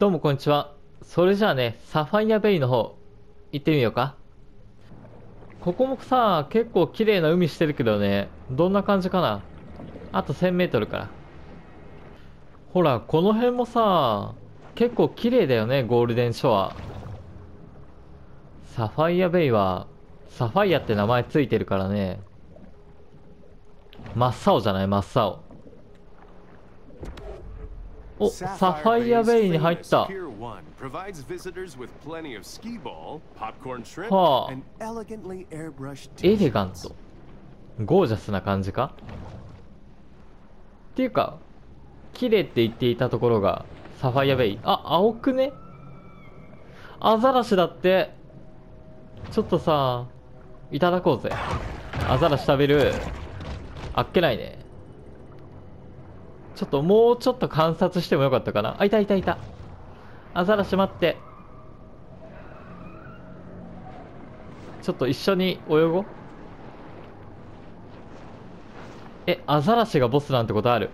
どうもこんにちは。それじゃあね、サファイアベイの方、行ってみようか。ここもさ、結構綺麗な海してるけどね、どんな感じかな。あと1000メートルから。ほら、この辺もさ、結構綺麗だよね、ゴールデンショア。サファイアベイは、サファイアって名前ついてるからね。真っ青じゃない？真っ青。お、サファイアベイに入った。はあ。エレガント。ゴージャスな感じか？っていうか、綺麗って言っていたところが、サファイアベイ。あ、青くね？アザラシだって。ちょっとさ、いただこうぜ。アザラシ食べる。あっけないね。ちょっともうちょっと観察してもよかったかな。あ、いたいたいた。アザラシ待って。ちょっと一緒に泳ごう。え、アザラシがボスなんてことある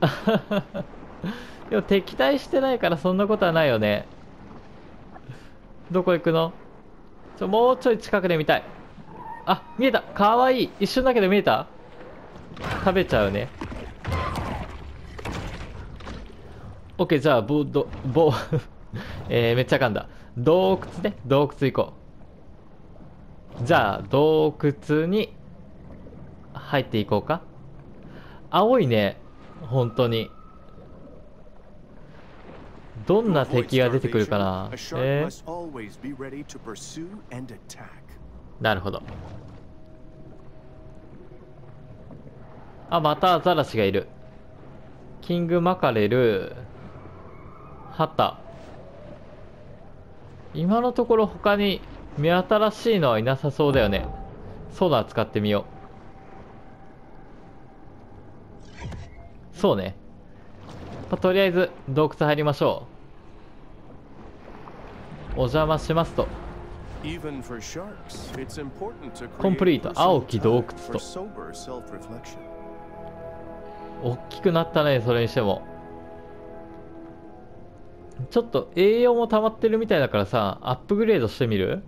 でも敵対してないからそんなことはないよね。どこ行くの？ちょ、もうちょい近くで見たい。あ、見えたかわいい一瞬だけで見えた食べちゃうね。オッケー、じゃあ、ぼ、ど、ぼ、えー、めっちゃ噛んだ。洞窟ね。洞窟行こう。じゃあ、洞窟に入っていこうか。青いね。本当に。どんな敵が出てくるかなえー、なるほど。あ、またアザラシがいる。キングマカレル、旗。今のところ他に目新しいのはいなさそうだよね。ソナー使ってみよう。そうね。まあ、とりあえず洞窟入りましょう。お邪魔しますと。コンプリート青き洞窟と。大きくなったね、それにしても。ちょっと栄養も溜まってるみたいだからさ、アップグレードしてみる？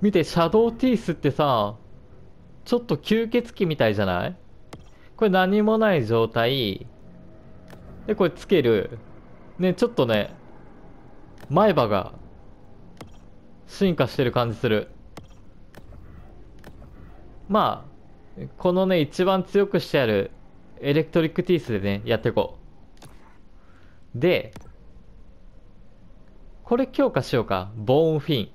見て、シャドウティースってさ、ちょっと吸血鬼みたいじゃない？これ何もない状態。で、これつける。ね、ちょっとね、前歯が進化してる感じする。まあ、このね、一番強くしてあるエレクトリックティースでね、やっていこう。で、これ強化しようか。ボーンフィン。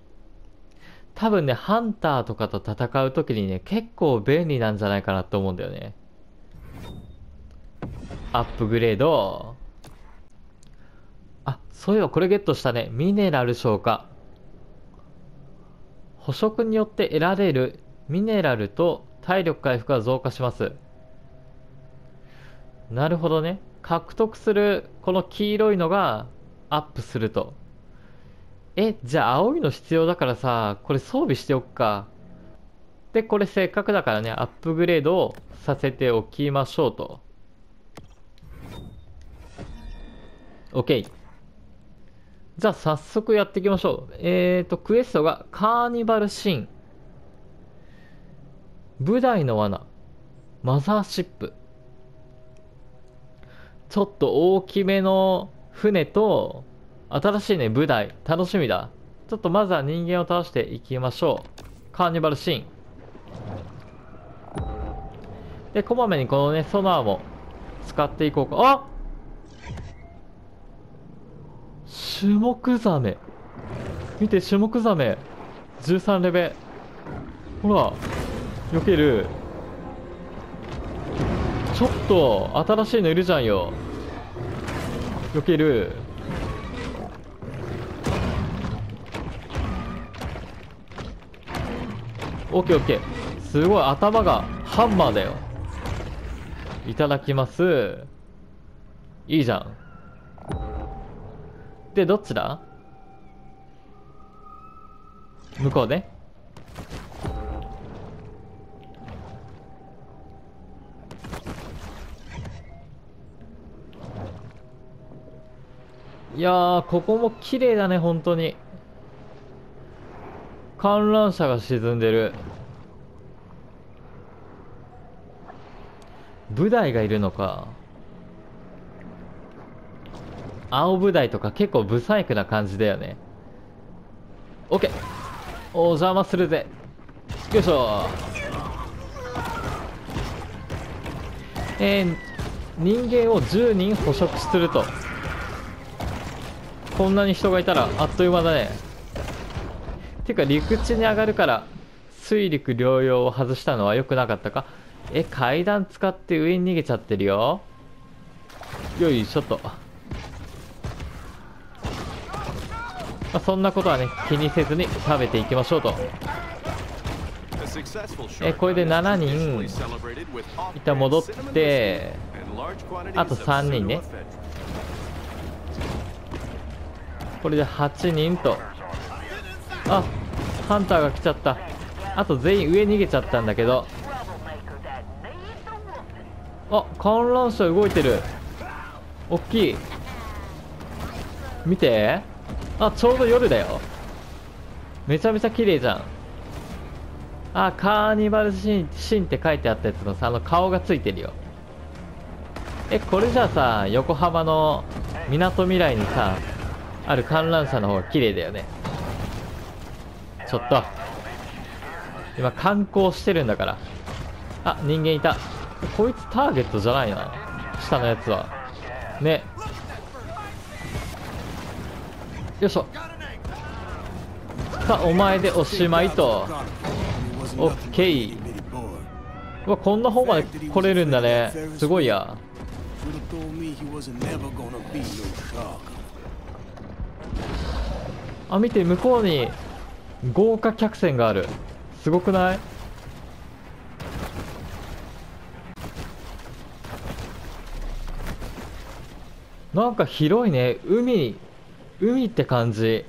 多分ね、ハンターとかと戦うときにね、結構便利なんじゃないかなと思うんだよね。アップグレード。あ、そういえばこれゲットしたね。ミネラル消化。捕食によって得られるミネラルと体力回復が増加します。なるほどね。獲得するこの黄色いのがアップすると。え、じゃあ青いの必要だからさ、これ装備しておくか。で、これせっかくだからね、アップグレードをさせておきましょうと。OK。じゃあ早速やっていきましょう。えーと、クエストがカーニバルシーン。舞台の罠。マザーシップ。ちょっと大きめの船と、新しいね、舞台。楽しみだ。ちょっとまずは人間を倒していきましょう。カーニバルシーン。で、こまめにこのね、ソナーも使っていこうか。あシュモクザメ。見て、シュモクザメ。13レベル。ほら、避ける。ちょっと新しいのいるじゃんよ避ける。オッケーオッケー。すごい頭がハンマーだよ。いただきます。いいじゃん。でどっちだ？向こうねいやーここも綺麗だね本当に。観覧車が沈んでる。舞台がいるのか。青舞台とか結構ブサイクな感じだよね。OK お邪魔するぜ。よいしょ。えー、人間を10人捕食すると。こんなに人がいたらあっという間だね。てか陸地に上がるから水陸両用を外したのは良くなかったか？え階段使って上に逃げちゃってるよ。よいしょっと、まあ、そんなことはね気にせずに食べていきましょうと。えこれで7人一旦戻ってあと3人ね。これで8人と。あハンターが来ちゃった。あと全員上逃げちゃったんだけど。あ観覧車動いてる。大きい。見て。あちょうど夜だよ。めちゃめちゃ綺麗じゃん。あカーニバルシーンシーンって書いてあったやつのさあの顔がついてるよ。えこれじゃあさ横浜のみなとみらいにさある観覧車の方が綺麗だよね。ちょっと。今観光してるんだから。あ人間いた。こいつターゲットじゃないな。下のやつは。ね。よいしょ。さあお前でおしまいと。オッケー。うわこんな方まで来れるんだね。すごいや。あ見て向こうに豪華客船がある。すごくない？なんか広いね。海海って感じ。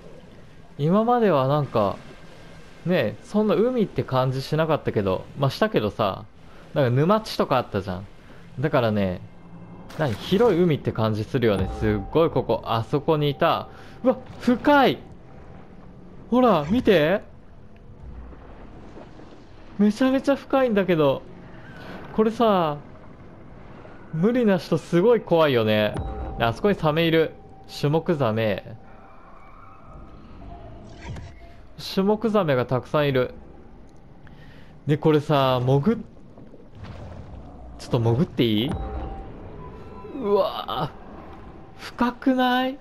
今まではなんかねそんな海って感じしなかったけどまあしたけどさなんか沼地とかあったじゃん。だからね何？広い海って感じするよね。すっごいここあそこにいた。うわ深い！ほら見て。めちゃめちゃ深いんだけど。これさ無理な人すごい怖いよね。あそこにサメいる。シュモクザメ。シュモクザメがたくさんいる。でこれさ潜っちょっと潜っていい？うわ深くない？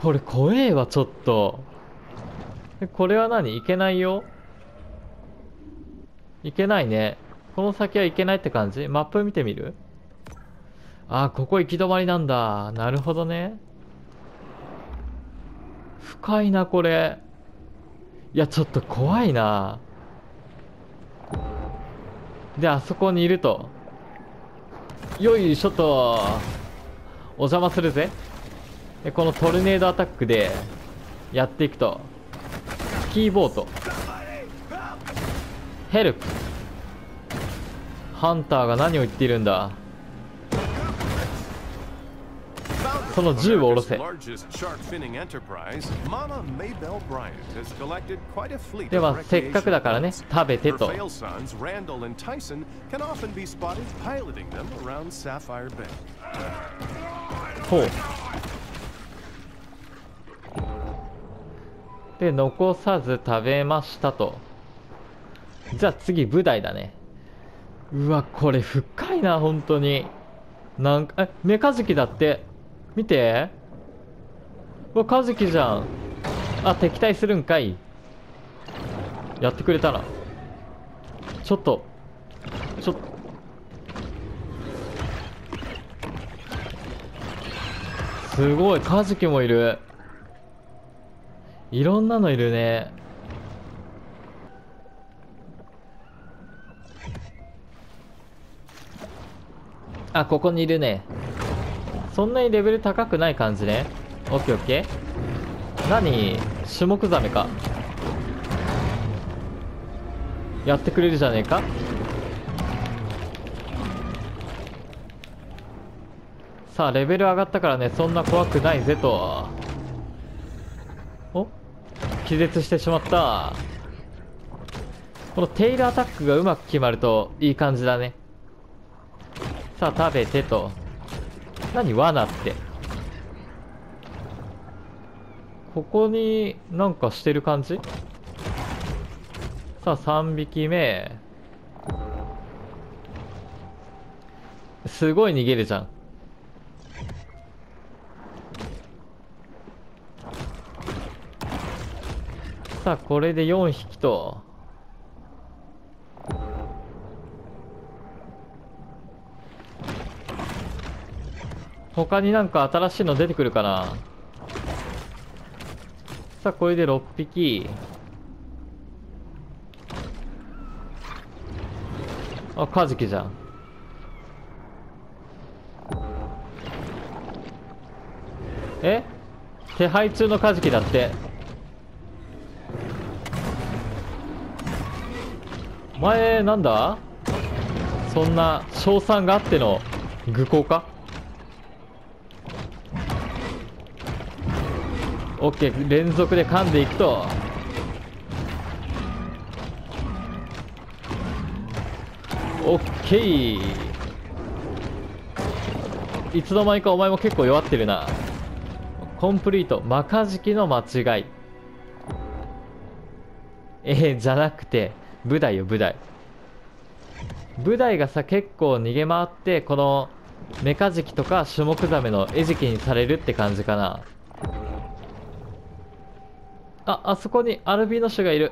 これ怖えわちょっと。これは何？いけないよ。いけないね。この先はいけないって感じ？マップ見てみる？あここ行き止まりなんだ。なるほどね。深いなこれ。いやちょっと怖いな。であそこにいると。よいしょと。お邪魔するぜ。でこのトルネードアタックでやっていくと。キーボート。ヘルプ。ハンターが何を言っているんだ。その銃を下ろせ。ではせっかくだからね食べてと。ほう。で残さず食べましたと。じゃあ次舞台だね。うわこれ深いな本当に。なんかえメカジキだって。見て。うわカジキじゃん。あ敵対するんかい。やってくれたなちょっと。ちょっ。とすごいカジキもいる。いろんなのいるね。あここにいるね。そんなにレベル高くない感じね。オッケーオッケー。何？シュモクザメか。やってくれるじゃねえか。さあレベル上がったからねそんな怖くないぜと。気絶してしまった。このテイルアタックがうまく決まるといい感じだね。さあ食べてと。何罠って。ここになんかしてる感じ？さあ3匹目。すごい逃げるじゃん。さあこれで4匹と。他になんか新しいの出てくるかな。さあこれで6匹。あカジキじゃん。え？手配中のカジキだって。前なんだ？そんな賞賛があっての愚行か？オッケー連続で噛んでいくと。オッケー。いつの間にかお前も結構弱ってるな。コンプリートマカジキの間違い。えー、じゃなくて舞台よ舞台舞台がさ結構逃げ回ってこのメカジキとかシュモクザメの餌食にされるって感じかなあ、あそこにアルビノ種がいる。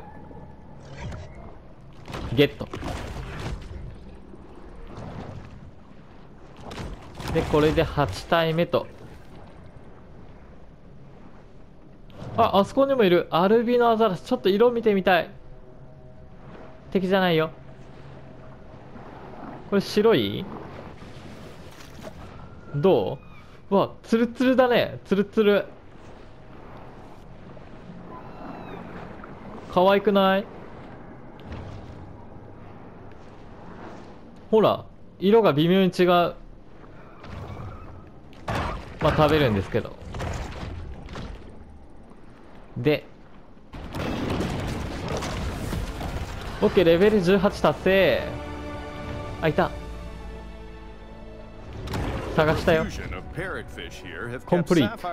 ゲット。で、これで8体目と。あ、あそこにもいる。アルビノアザラシ。ちょっと色見てみたい。敵じゃないよ。これ白い？どう？うわ、ツルツルだね。ツルツル。可愛くない？ほら、色が微妙に違う。まあ食べるんですけど。で。OK、レベル18達成。あ、いた。探したよ。コンプリート。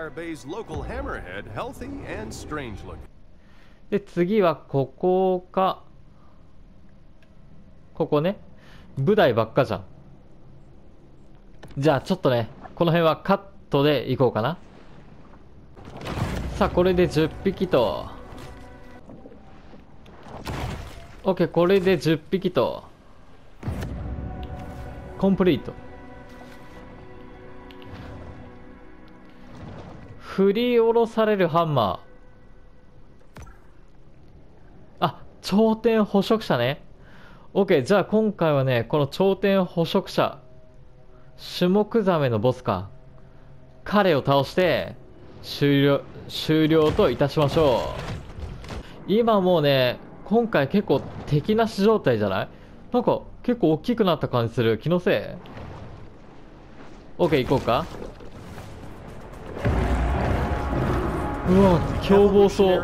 で、次はここか、ここね。舞台ばっかじゃん。じゃあちょっとね、この辺はカットでいこうかな。さあ、これで10匹と。OK、これで10匹と。コンプリート。振り下ろされるハンマーあ。頂点捕食者ね。OK、じゃあ今回はね、この頂点捕食者、シュモクザメのボスか。彼を倒して、終了、終了といたしましょう。今もうね、今回結構敵なし状態じゃない？なんか結構大きくなった感じする。気のせい ?OK、行こうか。うわ、凶暴そう。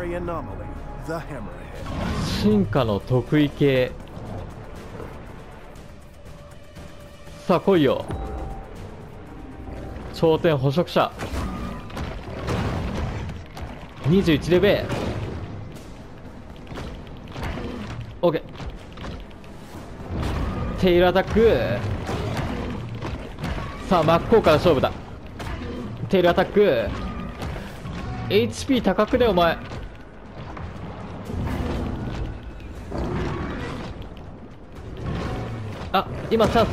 進化の得意系さあ来いよ頂点捕食者21レベル OK テイルアタックさあ真っ向から勝負だ。テイルアタック HP 高くねお前。あ今チャンス。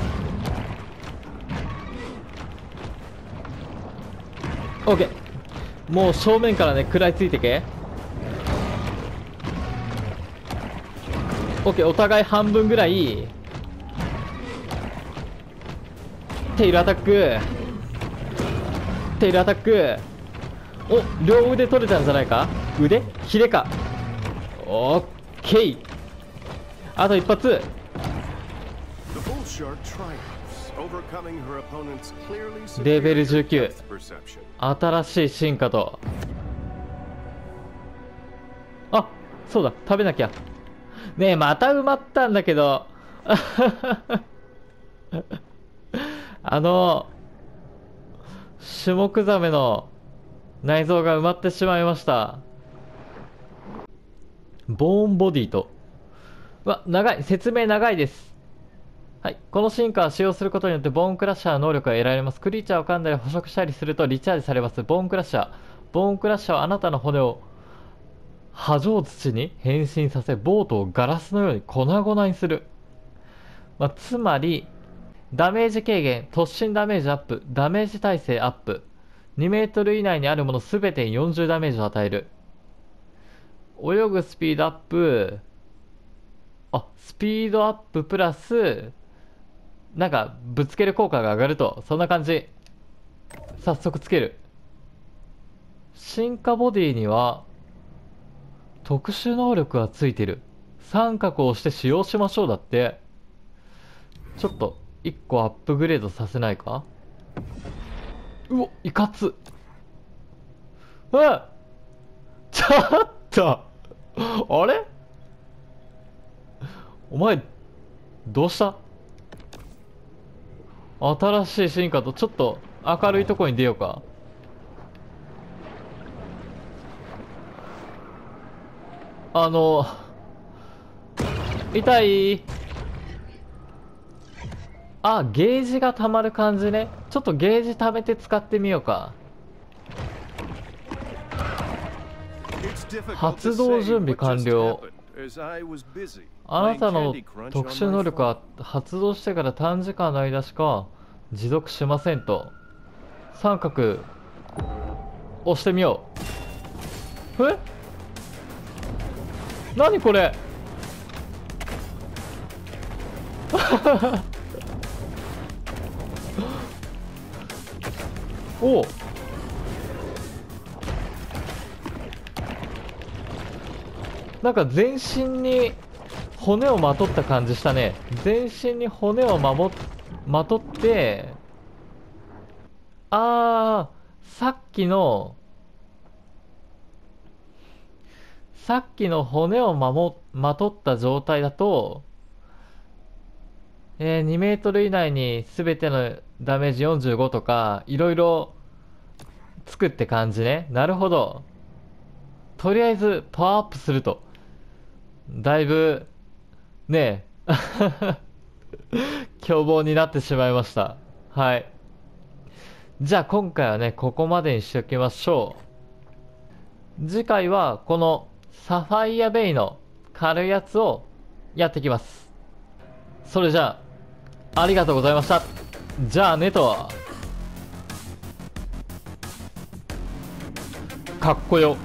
オッケー。もう正面からね食らいついてけ。オッケーお互い半分ぐらい。テイルアタック。テイルアタック。お両腕取れたんじゃないか？腕？ヒレか。オッケー。あと一発。レベル19新しい進化と。あそうだ。食べなきゃねえまた埋まったんだけど あのシュモクザメの内臓が埋まってしまいましたボーンボディとわ長い説明長いですはい。この進化は使用することによってボーンクラッシャーの能力が得られます。クリーチャーを噛んだり捕食したりするとリチャージされます。ボーンクラッシャー。ボーンクラッシャーはあなたの骨を波状土に変身させ、ボートをガラスのように粉々にする。まあ、つまり、ダメージ軽減、突進ダメージアップ、ダメージ耐性アップ、2メートル以内にあるものすべてに40ダメージを与える。泳ぐスピードアップ、あ、スピードアッププラス、なんか、ぶつける効果が上がると、そんな感じ。早速つける。進化ボディには、特殊能力がついてる。三角を押して使用しましょうだって。ちょっと、一個アップグレードさせないか？うお、いかつ。あちょっとあれ？お前、どうした？新しい進化とちょっと明るいとこに出ようか。あの、痛い？あ、ゲージが溜まる感じね。ちょっとゲージ溜めて使ってみようか。発動準備完了。あなたの特殊能力は発動してから短時間の間しか持続しませんと。三角、押してみよう。え？何これ？おなんか全身に骨をまとった感じしたね。全身に骨をまも、まとって、あー、さっきの、さっきの骨をまも、まとった状態だと、えー、2メートル以内に全てのダメージ45とか、いろいろつくって感じね。なるほど。とりあえずパワーアップすると。だいぶ、ねえ、凶暴になってしまいました。はい。じゃあ今回はね、ここまでにしておきましょう。次回はこのサファイアベイの軽いやつをやってきます。それじゃあ、ありがとうございました。じゃあねとは。かっこよ。